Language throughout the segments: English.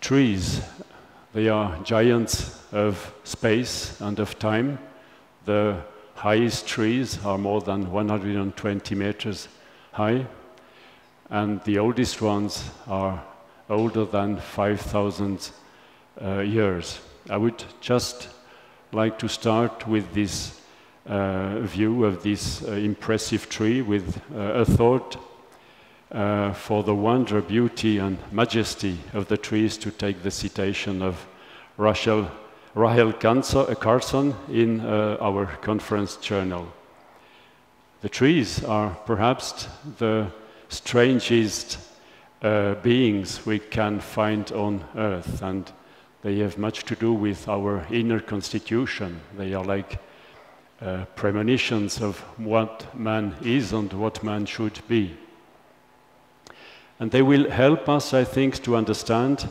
trees. They are giants of space and of time. The highest trees are more than 120 meters high, and the oldest ones are older than 5,000 uh, years. I would just like to start with this uh, view of this uh, impressive tree with uh, a thought uh, for the wonder, beauty, and majesty of the trees to take the citation of Rachel, Rahel uh, Carson in our conference journal. The trees are perhaps the strangest uh, beings we can find on earth, and they have much to do with our inner constitution. They are like uh, premonitions of what man is and what man should be. And they will help us, I think, to understand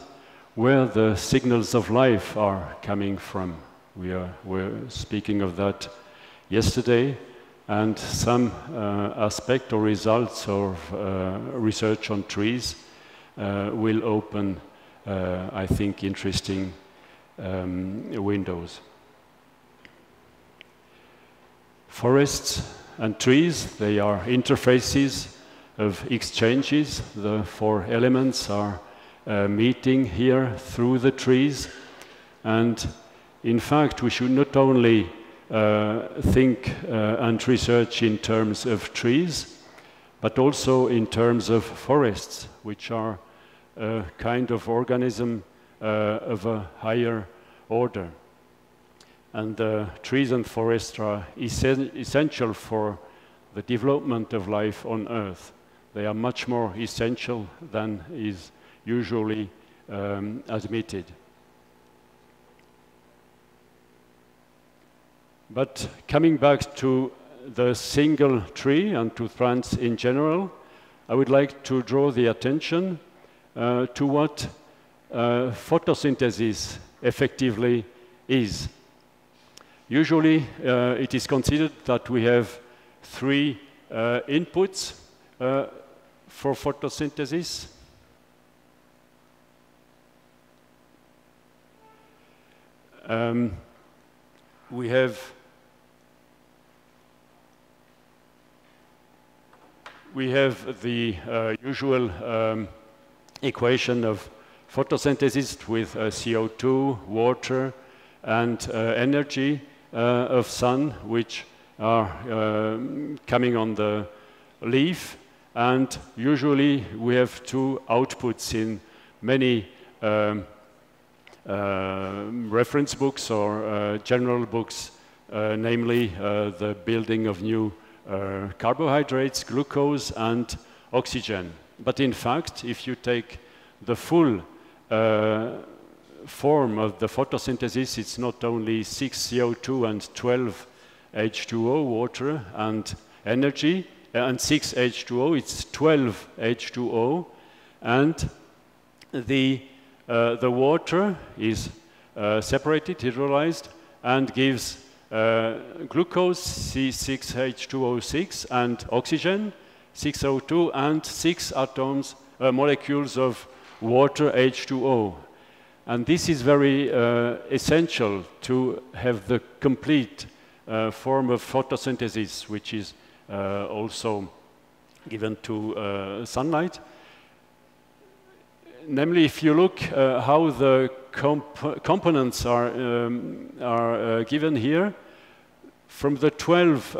where the signals of life are coming from. We are, were speaking of that yesterday, and some uh, aspect or results of uh, research on trees uh, will open, uh, I think, interesting um, windows. Forests and trees, they are interfaces of exchanges. The four elements are uh, meeting here through the trees. And in fact, we should not only uh, think uh, and research in terms of trees, but also in terms of forests, which are a kind of organism uh, of a higher order. And trees and forests are essential for the development of life on Earth. They are much more essential than is usually um, admitted. But coming back to the single tree and to plants in general, I would like to draw the attention uh, to what uh, photosynthesis effectively is. Usually, uh, it is considered that we have three uh, inputs uh, for photosynthesis. Um, we have we have the uh, usual um, equation of photosynthesis with uh, CO2, water, and uh, energy uh, of sun, which are um, coming on the leaf and usually we have two outputs in many um, uh, reference books or uh, general books, uh, namely uh, the building of new uh, carbohydrates, glucose, and oxygen. But in fact, if you take the full uh, form of the photosynthesis, it's not only 6 CO2 and 12 H2O, water, and energy, and 6 H2O, it's 12 H2O, and the, uh, the water is uh, separated, hydrolyzed, and gives uh, glucose C6H2O6 and oxygen 6O2 and six atoms, uh, molecules of water H2O. And this is very uh, essential to have the complete uh, form of photosynthesis, which is also given to uh, sunlight. Namely, if you look uh, how the comp components are, um, are given here, from the 12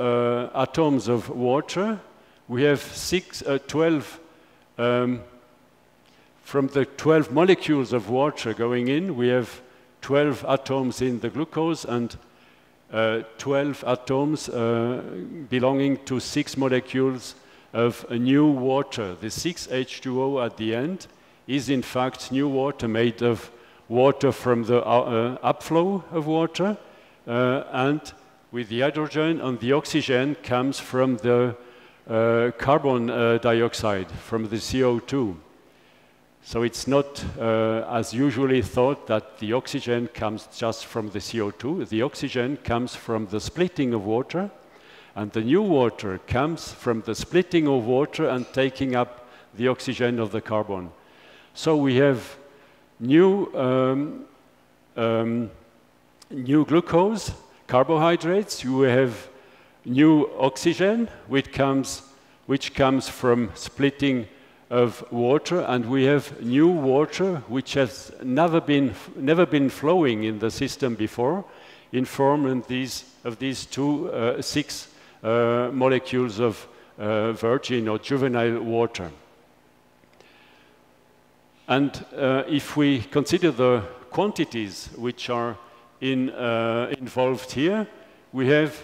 atoms of water, we have six, 12 um, from the 12 molecules of water going in, we have 12 atoms in the glucose and uh, 12 atoms uh, belonging to six molecules of new water. The 6H2O at the end is in fact new water made of water from the uh, uh upflow of water uh, and with the hydrogen and the oxygen comes from the uh, carbon dioxide, from the CO2. So it's not, uh, as usually thought, that the oxygen comes just from the CO2. The oxygen comes from the splitting of water, and the new water comes from the splitting of water and taking up the oxygen of the carbon. So we have new, um, um, new glucose, carbohydrates, you have new oxygen, which comes, which comes from splitting of water, and we have new water which has never been, never been flowing in the system before, in form of these, of these two, uh, six uh, molecules of uh, virgin or juvenile water. And uh, if we consider the quantities which are in, uh, involved here, we have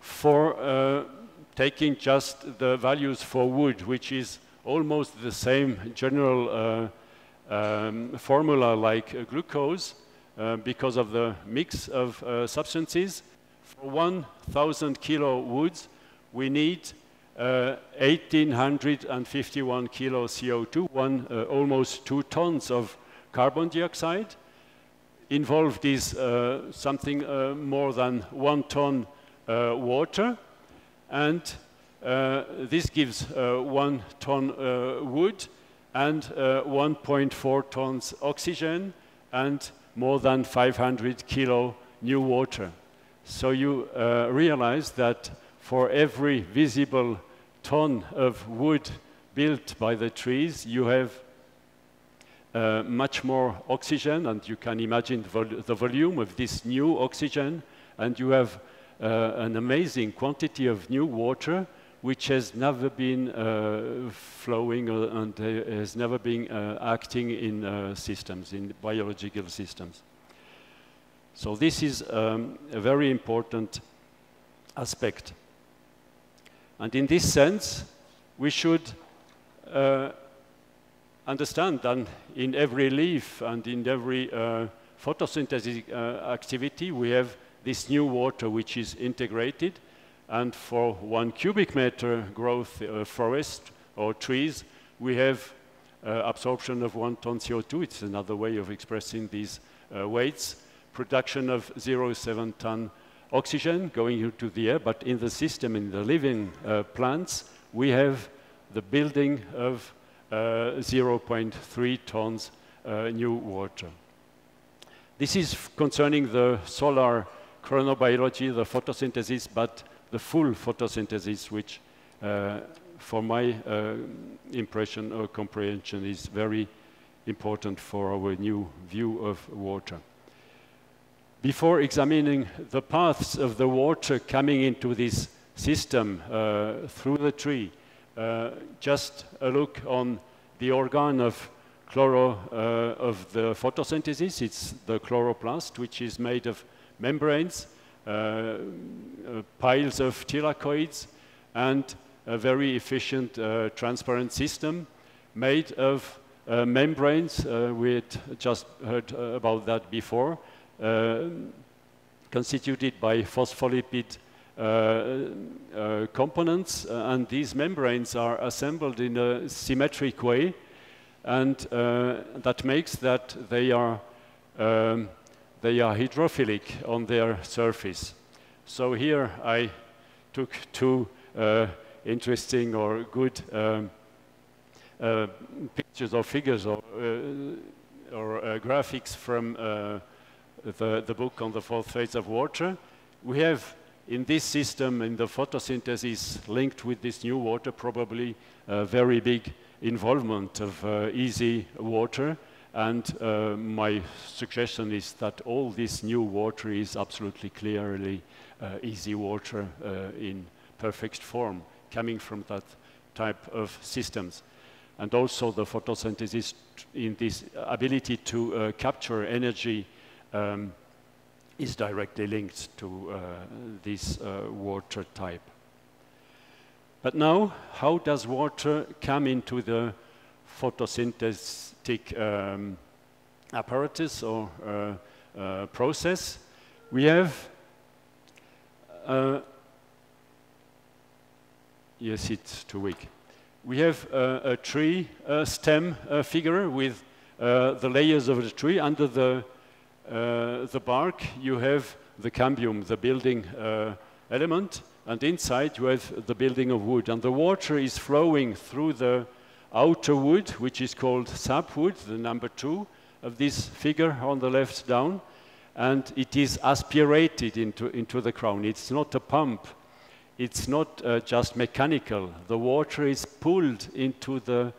for uh, taking just the values for wood, which is almost the same general uh, um, formula like uh, glucose uh, because of the mix of uh, substances. For 1,000 kilo woods, we need 1,851 kilo CO2, one, almost two tons of carbon dioxide. Involved is something more than one ton water and uh, this gives uh, one ton uh, wood and 1.4 tons oxygen and more than 500 kilo new water. So you realize that for every visible ton of wood built by the trees, you have uh, much more oxygen, and you can imagine vol the volume of this new oxygen, and you have uh, an amazing quantity of new water which has never been uh, flowing and has never been uh, acting in uh, systems, in biological systems. So this is um, a very important aspect. And in this sense, we should uh, understand that in every leaf and in every uh, photosynthetic uh, activity, we have this new water which is integrated and for one cubic meter growth uh, forest or trees, we have uh, absorption of one ton CO2. It's another way of expressing these uh, weights. Production of 0.7 ton oxygen going into the air, but in the system, in the living uh, plants, we have the building of uh, 0.3 tons uh, new water. This is concerning the solar chronobiology, the photosynthesis, but the full photosynthesis, which uh, for my uh, impression or comprehension is very important for our new view of water. Before examining the paths of the water coming into this system uh, through the tree, uh, just a look on the organ of chloro uh, of the photosynthesis. It's the chloroplast, which is made of membranes piles of thylakoids, and a very efficient uh, transparent system made of membranes. we had just heard about that before, constituted by phospholipid uh, uh, components, uh, and these membranes are assembled in a symmetric way, and that makes that they are um, they are hydrophilic on their surface. So here I took two uh, interesting or good um, uh, pictures or figures or, uh, or uh, graphics from uh, the, the book on the fourth phase of water. We have in this system, in the photosynthesis linked with this new water, probably a very big involvement of uh, EZ water and uh, my suggestion is that all this new water is absolutely clearly uh, EZ water uh, in perfect form, coming from that type of systems. And also the photosynthesis in this ability to uh, capture energy um, is directly linked to uh, this uh, water type. But now, how does water come into the photosynthetic um, apparatus or uh, uh, process, we have uh, yes, it's too weak. We have uh, a tree uh, stem uh, figure with the layers of the tree. Under the, the bark, you have the cambium, the building element, and inside you have the building of wood. And the water is flowing through the outer wood, which is called sapwood, the number two of this figure on the left down, and it is aspirated into, into the crown. It's not a pump. It's not uh, just mechanical. The water is pulled into the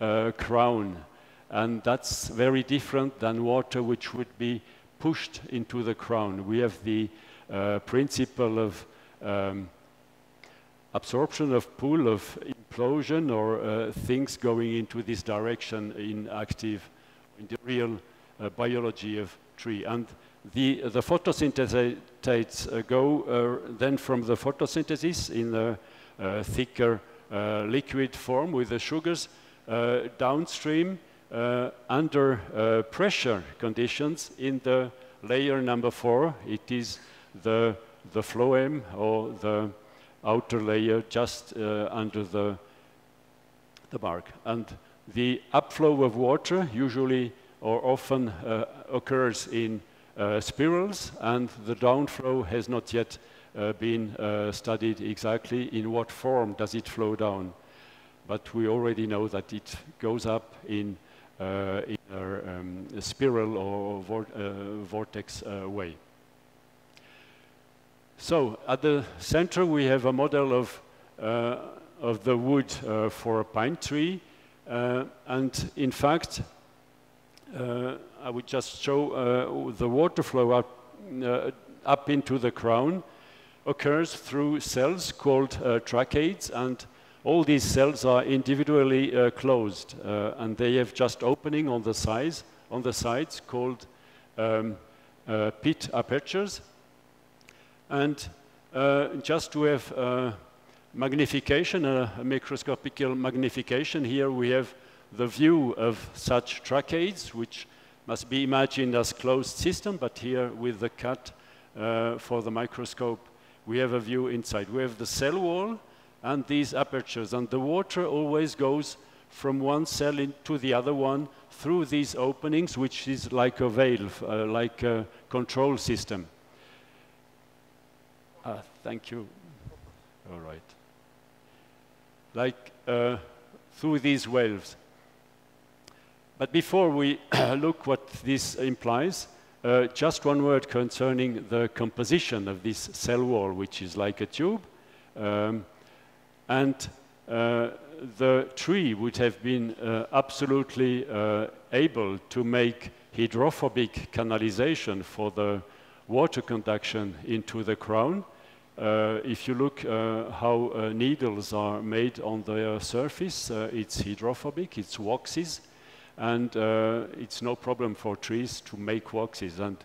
uh, crown, and that's very different than water which would be pushed into the crown. We have the uh, principle of um, absorption of pull, of implosion, or uh, things going into this direction in active, in the real uh, biology of tree. And the, the photosynthetates uh, go uh, then from the photosynthesis in a thicker uh, liquid form with the sugars downstream under pressure conditions in the layer number four. It is the, the phloem or the outer layer just uh, under the, the bark. And the upflow of water usually or often uh, occurs in uh, spirals, and the downflow has not yet uh, been uh, studied exactly in what form does it flow down. But we already know that it goes up in, uh, in a, um, a, spiral or vor vortex way. So at the center we have a model of, uh, of the wood uh, for a pine tree. Uh, and in fact, I would just show uh, the water flow up, uh, up into the crown occurs through cells called uh, tracheids and all these cells are individually uh, closed uh, and they have just opening on the sides on the sides called um, uh, pit apertures and just to have magnification a microscopical magnification here we have the view of such tracheids which must be imagined as closed system, but here with the cut uh, for the microscope, we have a view inside. We have the cell wall and these apertures, and the water always goes from one cell into the other one through these openings, which is like a valve, uh, like a control system. Ah, thank you. All right. Like uh, through these valves. But before we look what this implies, uh, just one word concerning the composition of this cell wall, which is like a tube. Um, and uh, the tree would have been uh, absolutely uh, able to make hydrophobic canalization for the water conduction into the crown. Uh, if you look uh, how needles are made on their surface, it's hydrophobic, it's waxes and uh, it's no problem for trees to make waxes. And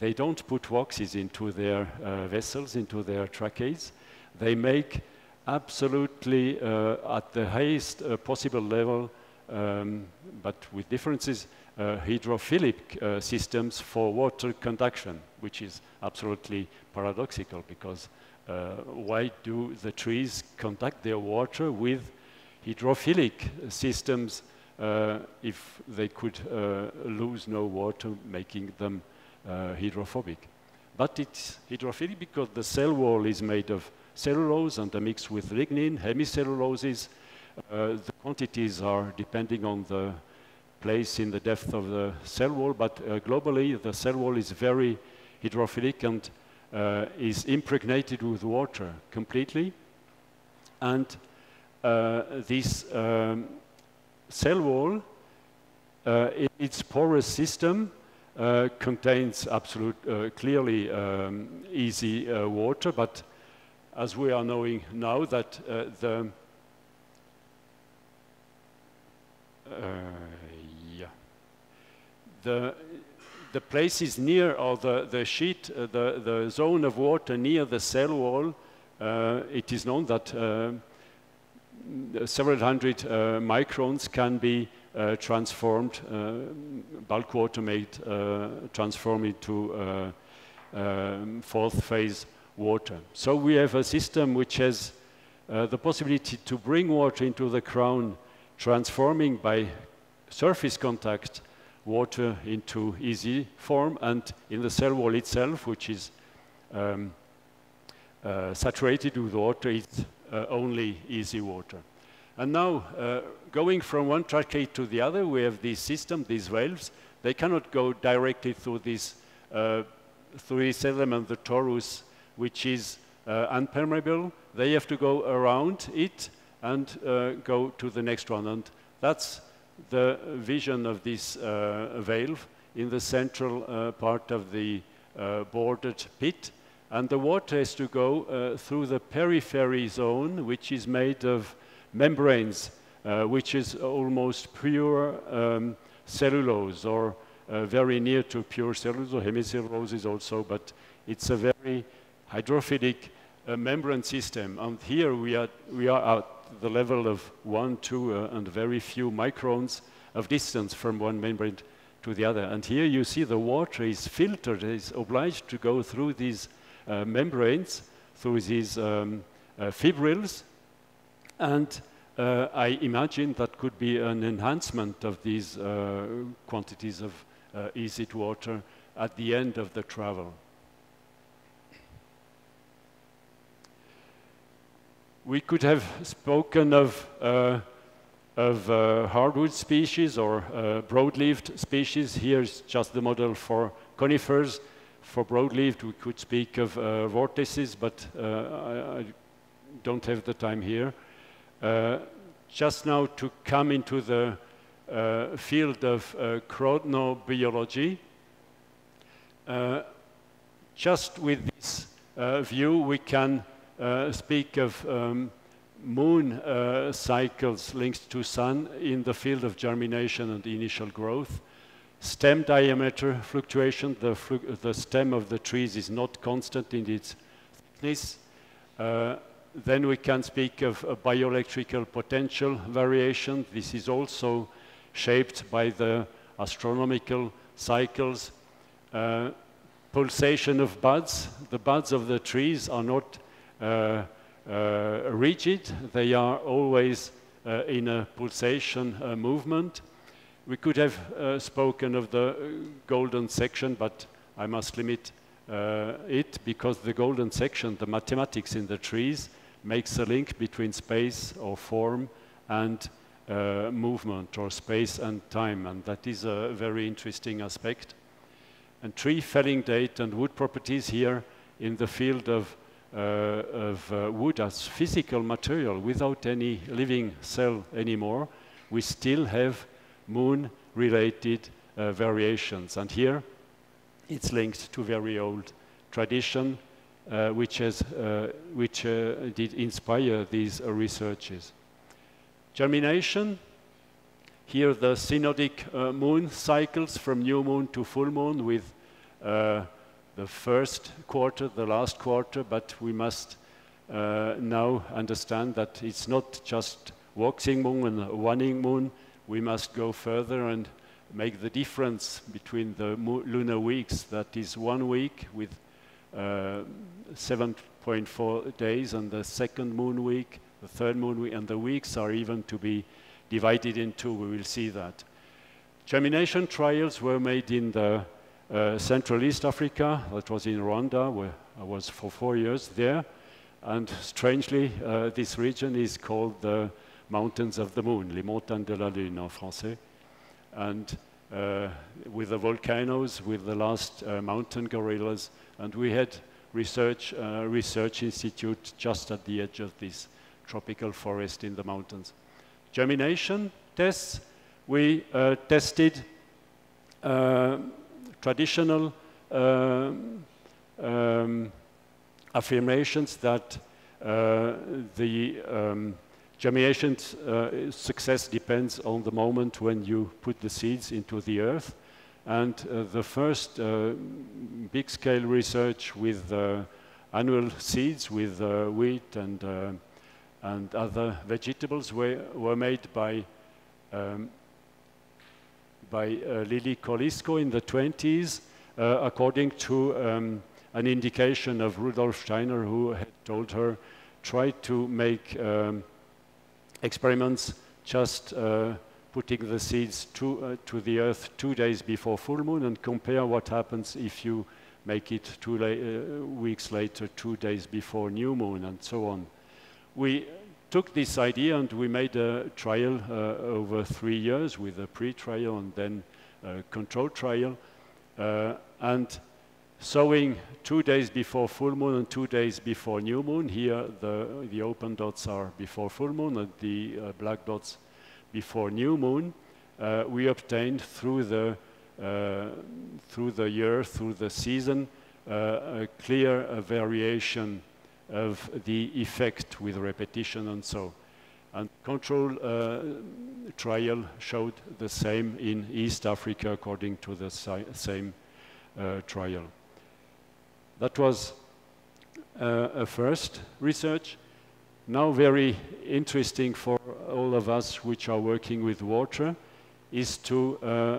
they don't put waxes into their uh, vessels, into their tracheids. They make absolutely uh, at the highest uh, possible level, um, but with differences, uh, hydrophilic uh, systems for water conduction, which is absolutely paradoxical because why do the trees conduct their water with hydrophilic systems uh, if they could uh, lose no water, making them uh, hydrophobic. But it's hydrophilic because the cell wall is made of cellulose and mixed with lignin, hemicelluloses. Uh, the quantities are depending on the place in the depth of the cell wall, but uh, globally the cell wall is very hydrophilic and uh, is impregnated with water completely. And this um, cell wall, uh, its porous system, uh, contains absolute, uh, clearly um, EZ uh, water, but as we are knowing now that uh, the yeah, the the places near or the the sheet, the the zone of water near the cell wall, it is known that several hundred uh, microns can be uh, transformed, uh, bulk water made transform into um, fourth phase water. So we have a system which has the possibility to bring water into the crown, transforming by surface contact water into EZ form and in the cell wall itself, which is um, uh, saturated with water, it's uh, only EZ water. And now, uh, going from one trachea to the other, we have this system, these valves. They cannot go directly through this, uh, through this element, the torus, which is uh, unpermeable. They have to go around it and uh, go to the next one. And that's the vision of this uh, valve in the central uh, part of the bordered pit. And the water has to go through the periphery zone, which is made of membranes, which is almost pure um, cellulose or uh, very near to pure cellulose or hemicellulose also, but it's a very hydrophilic uh, membrane system. And here we are, we are the level of one, two, uh, and very few microns of distance from one membrane to the other. And here you see the water is filtered, is obliged to go through these uh, membranes, through these um, uh, fibrils, and uh, I imagine that could be an enhancement of these uh, quantities of uh, EZ water at the end of the travel. We could have spoken of, uh, of uh, hardwood species or uh, broad-leaved species. Here's just the model for conifers. For broad-leaved, we could speak of uh, vortices, but I, I, don't have the time here just now to come into the uh, field of uh, chronobiology. Uh, just with this uh, view, we can uh, speak of um, moon uh, cycles linked to sun in the field of germination and initial growth. Stem diameter fluctuation, the, flu the stem of the trees is not constant in its thickness then we can speak of bioelectrical potential variation. This is also shaped by the astronomical cycles. Uh, pulsation of buds. The buds of the trees are not uh, uh, rigid. They are always uh, in a pulsation uh, movement. We could have uh, spoken of the golden section, but I must limit it because the golden section, the mathematics in the trees, makes a link between space or form and uh, movement or space and time, and that is a very interesting aspect. And tree felling date and wood properties here in the field of, uh, of uh, wood as physical material without any living cell anymore, we still have moon-related uh, variations. And here it's linked to very old tradition, uh, which, has, uh, which uh, did inspire these researches. Germination, here the synodic moon cycles from new moon to full moon with the first quarter, the last quarter, but we must uh, now understand that it's not just waxing moon and waning moon. We must go further and make the difference between the lunar weeks, that is one week with uh, 7.4 days and the second moon week, the third moon week, and the weeks are even to be divided in two. We will see that. Germination trials were made in the Central East Africa, that was in Rwanda, where I was for four years there. And strangely, uh, this region is called the Mountains of the Moon, les Montagnes de la Lune en français. And uh, with the volcanoes, with the last uh, mountain gorillas, and we had research, uh, research institute just at the edge of this tropical forest in the mountains. Germination tests, we uh, tested uh, traditional uh, um, affirmations that uh, the um, germination uh, success depends on the moment when you put the seeds into the earth. And uh, the first uh, big scale research with uh, annual seeds, with wheat and, and other vegetables were, were made by, um, by Lili Kolisko in the 20s, according to um, an indication of Rudolf Steiner, who had told her, try to make um, experiments just uh, putting the seeds to, uh, to the earth two days before full moon and compare what happens if you make it two la uh, weeks later, two days before new moon, and so on. We took this idea and we made a trial uh, over three years with a pre-trial and then a control trial. Uh, and sowing two days before full moon and two days before new moon. Here the, the open dots are before full moon and the uh, black dots before new moon. Uh, we obtained through the, uh, through the year, through the season, uh, a clear variation of the effect with repetition and so. And control uh, trial showed the same in East Africa according to the si same uh, trial. That was uh, a first research. Now very interesting for all of us which are working with water is to uh,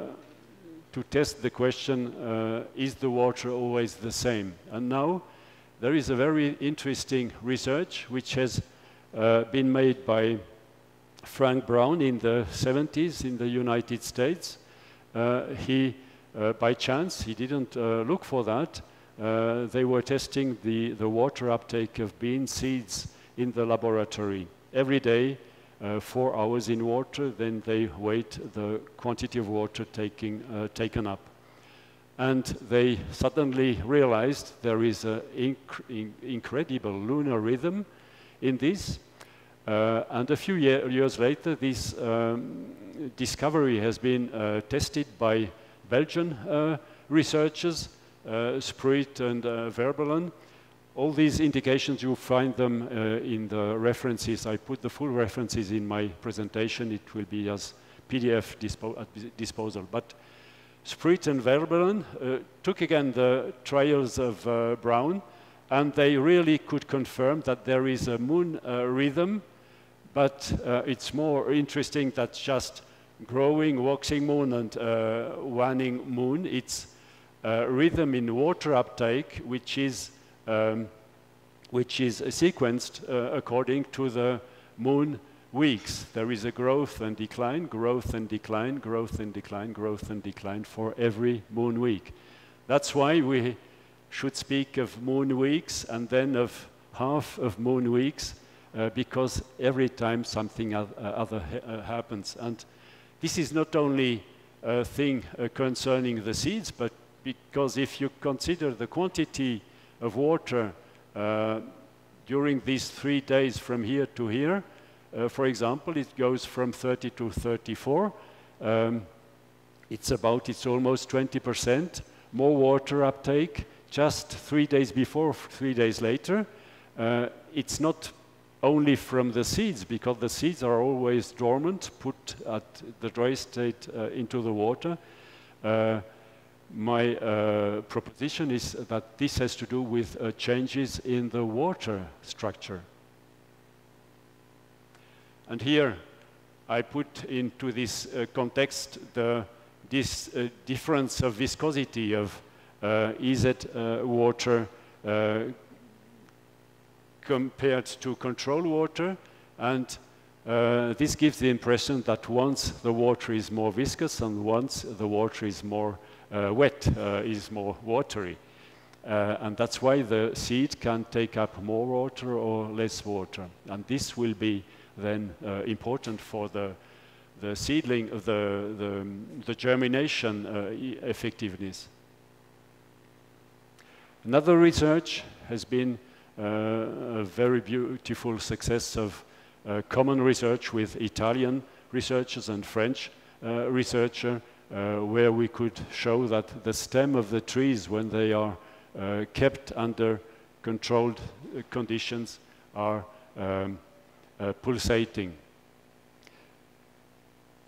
to test the question, uh, is the water always the same? And now there is a very interesting research which has uh, been made by Frank Brown in the 70s in the United States. Uh, he, uh, by chance, he didn't uh, look for that. Uh, they were testing the, the water uptake of bean seeds in the laboratory. Every day, uh, four hours in water, then they weighed the quantity of water taking, taken up. And they suddenly realized there is an inc in incredible lunar rhythm in this. Uh, and a few year, years later, this um, discovery has been uh, tested by Belgian uh, researchers, uh, Spruyt and Verbelen, all these indications, you find them uh, in the references. I put the full references in my presentation. It will be as PDF dispo at disposal. But Spruyt and Verbelen uh, took again the trials of uh, Brown, and they really could confirm that there is a moon uh, rhythm, but uh, it's more interesting that just growing, waxing moon, and uh, waning moon. It's rhythm in water uptake, which is um, which is sequenced according to the moon weeks. There is a growth and decline, growth and decline, growth and decline, growth and decline for every moon week. That's why we should speak of moon weeks and then of half of moon weeks uh, because every time something other, uh, ha uh, happens. And this is not only a thing uh, concerning the seeds, but because if you consider the quantity of water uh, during these three days from here to here. Uh, for example, it goes from 30 to 34. Um, it's about, it's almost 20% more water uptake just three days before, three days later. Uh, it's not only from the seeds, because the seeds are always dormant, put at the dry state uh, into the water. Uh, my uh, proposition is that this has to do with uh, changes in the water structure. And here I put into this uh, context the, this uh, difference of viscosity of uh, uh, water compared to control water and uh, this gives the impression that once the water is more viscous and once the water is more uh, wet uh, is more watery. Uh, and that's why the seed can take up more water or less water. And this will be then important for the, the seedling, the, the, the germination effectiveness. Another research has been uh, a very beautiful success of uh, common research with Italian researchers and French uh, researchers uh, where we could show that the stem of the trees, when they are uh, kept under controlled uh, conditions, are um, uh, pulsating.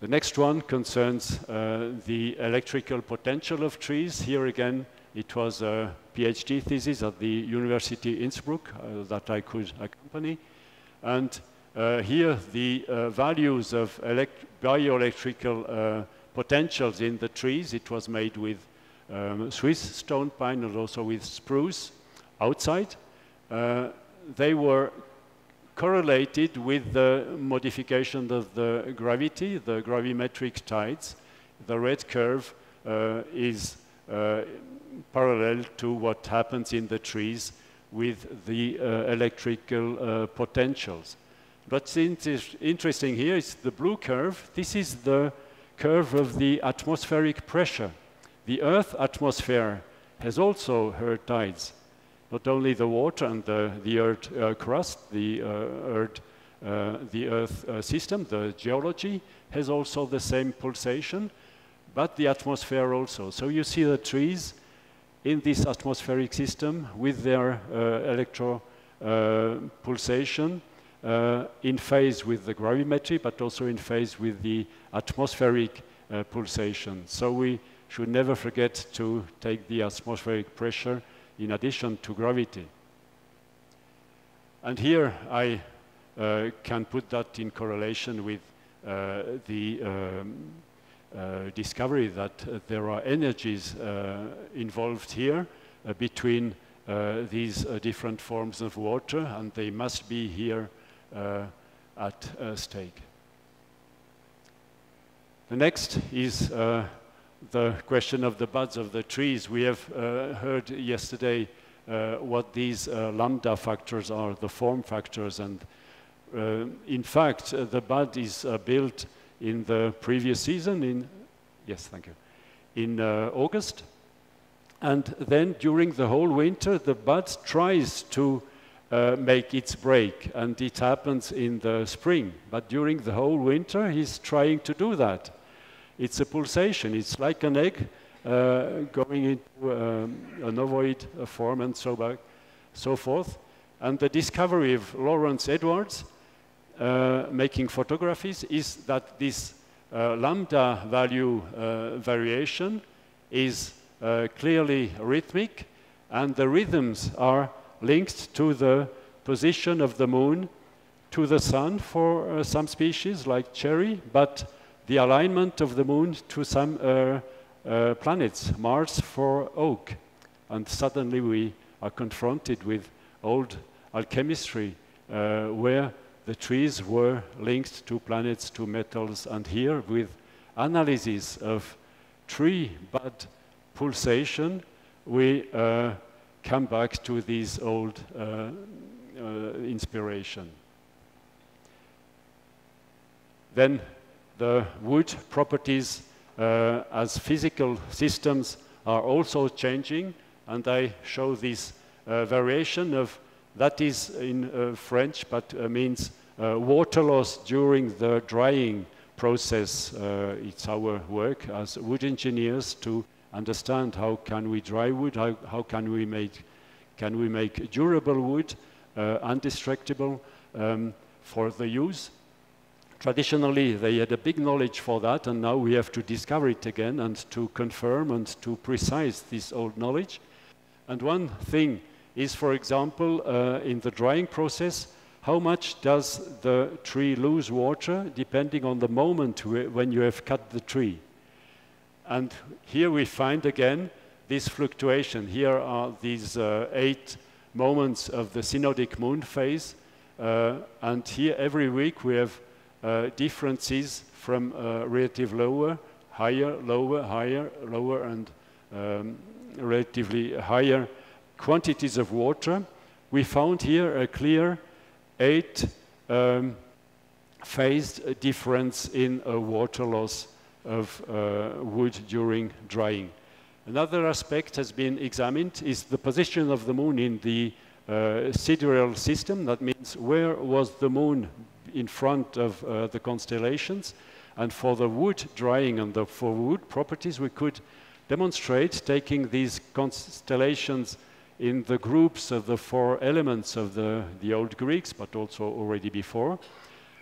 The next one concerns uh, the electrical potential of trees. Here again, it was a PhD thesis at the University Innsbruck uh, that I could accompany. And here, the values of bioelectrical potentials in the trees. It was made with um, Swiss stone pine and also with spruce outside. Uh, they were correlated with the modification of the gravity, the gravimetric tides. The red curve uh, is uh, parallel to what happens in the trees with the uh, electrical uh, potentials. What's interesting here is the blue curve. This is the curve of the atmospheric pressure. The Earth atmosphere has also her tides. Not only the water and the, the Earth uh, crust, the uh, Earth, uh, the Earth uh, system, the geology has also the same pulsation, but the atmosphere also. So you see the trees in this atmospheric system with their uh, electro uh, pulsation in phase with the gravimetry, but also in phase with the atmospheric pulsation. So we should never forget to take the atmospheric pressure in addition to gravity. And here I uh, can put that in correlation with uh, the um, uh, discovery that uh, there are energies uh, involved here uh, between these different forms of water, and they must be here uh, at stake. The next is uh, the question of the buds of the trees. We have uh, heard yesterday what these lambda factors are, the form factors, and in fact, the bud is built in the previous season in, yes, thank you, in uh, August. And then during the whole winter, the bud tries to uh, make its break, and it happens in the spring. But during the whole winter, he's trying to do that. It's a pulsation. It's like an egg uh, going into um, an ovoid form and so back, so forth. And the discovery of Lawrence Edwards, uh, making photographies, is that this uh, lambda value uh, variation is uh, clearly rhythmic, and the rhythms are linked to the position of the moon to the sun for uh, some species like cherry, but the alignment of the moon to some uh, uh, planets, Mars for oak. And suddenly we are confronted with old alchemistry uh, where the trees were linked to planets, to metals, and here with analysis of tree bud pulsation, we uh, come back to this old uh, uh, inspiration. Then the wood properties uh, as physical systems are also changing, and I show this uh, variation of that is in uh, French, but means water loss during the drying process. it's our work as wood engineers to understand how can we dry wood, how, how can we make, can we make durable wood, uh, indestructible um, for the use. Traditionally, they had a big knowledge for that, and now we have to discover it again and to confirm and to precise this old knowledge. And one thing is, for example, uh, in the drying process, how much does the tree lose water depending on the moment when you have cut the tree? And here we find again this fluctuation. Here are these uh, eight moments of the synodic moon phase. Uh, and here every week we have differences from uh, relative lower, higher, lower, higher, lower, and um, relatively higher quantities of water. We found here a clear eight um, phased difference in water loss of uh, wood during drying. Another aspect has been examined is the position of the moon in the uh, sidereal system. That means where was the moon in front of uh, the constellations. And for the wood drying and the, for wood properties, we could demonstrate taking these constellations in the groups of the four elements of the, the old Greeks, but also already before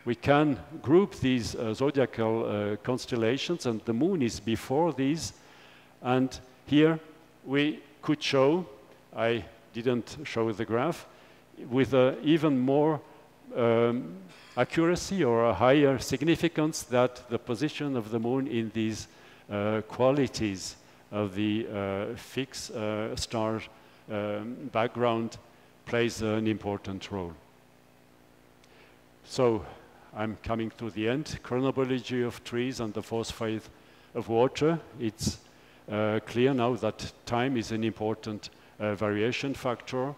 we can group these uh, zodiacal uh, constellations, and the moon is before these. And here we could show, I didn't show the graph, with uh, even more um, accuracy or a higher significance that the position of the moon in these uh, qualities of the uh, fixed uh, star um, background plays an important role. So I'm coming to the end. Chronobiology of trees and the fourth phase of water. It's uh, clear now that time is an important uh, variation factor,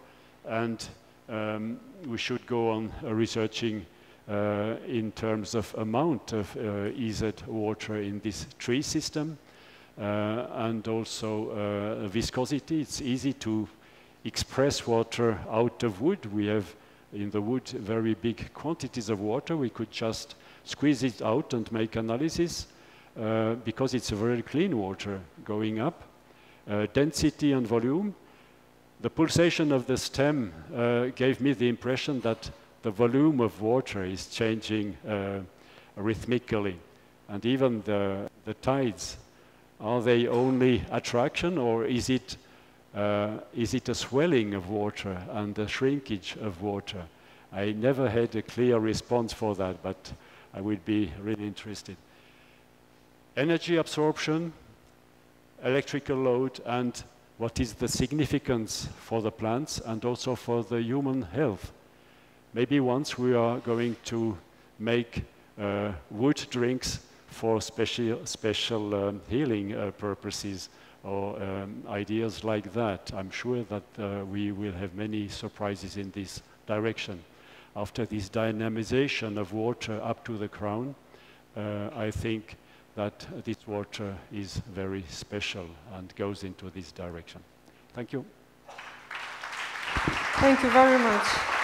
and um, we should go on uh, researching uh, in terms of amount of uh, EZ water in this tree system and also viscosity. It's easy to express water out of wood. We have in the wood very big quantities of water. We could just squeeze it out and make analysis uh, because it's a very clean water going up. Uh, density and volume. The pulsation of the stem uh, gave me the impression that the volume of water is changing uh, rhythmically. And even the, the tides, are they only attraction or is it, uh, is it a swelling of water and a shrinkage of water? I never had a clear response for that, but I would be really interested. Energy absorption, electrical load, and what is the significance for the plants and also for the human health. Maybe once we are going to make uh, wood drinks for special, special um, healing uh, purposes or um, ideas like that. I'm sure that uh, we will have many surprises in this direction. After this dynamization of water up to the crown, uh, I think that this water is very special and goes into this direction. Thank you. Thank you very much.